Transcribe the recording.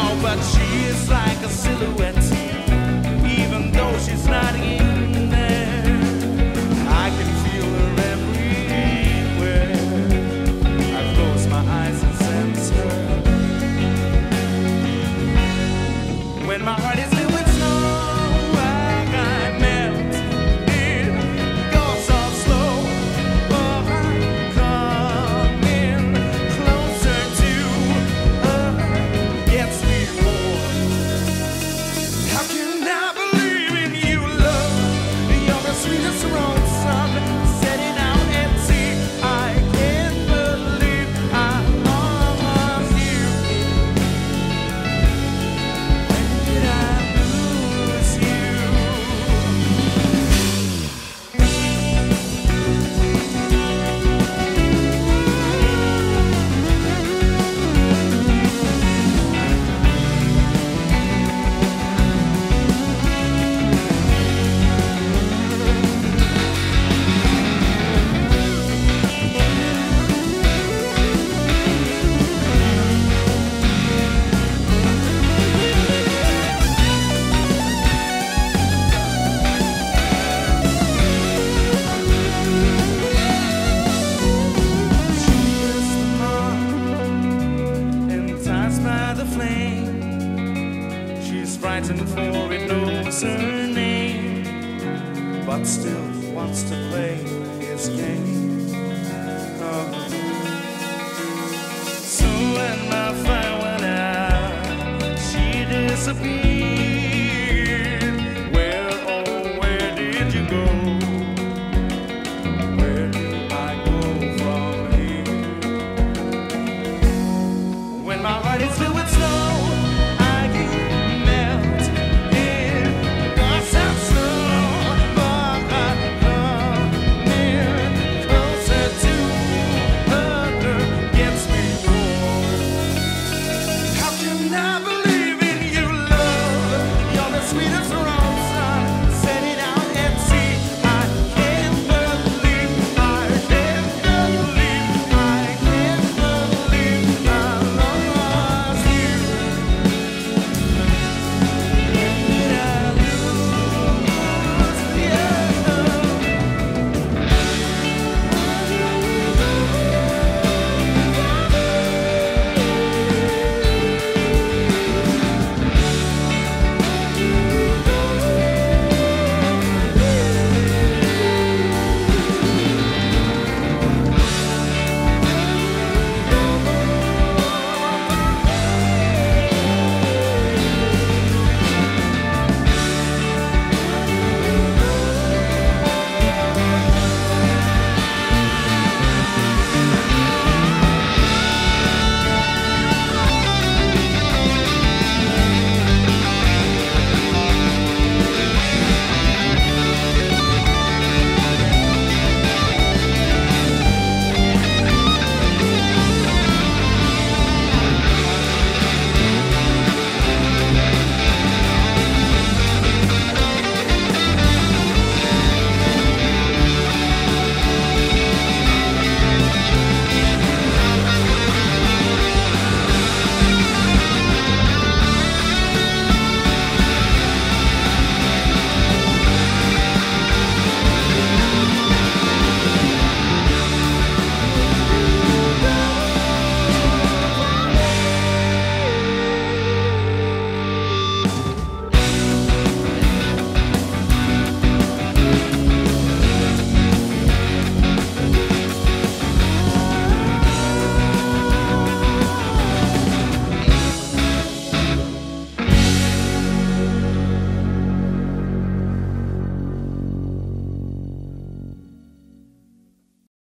now, but she is like a silhouette, even though she's not here. but still wants to play his game.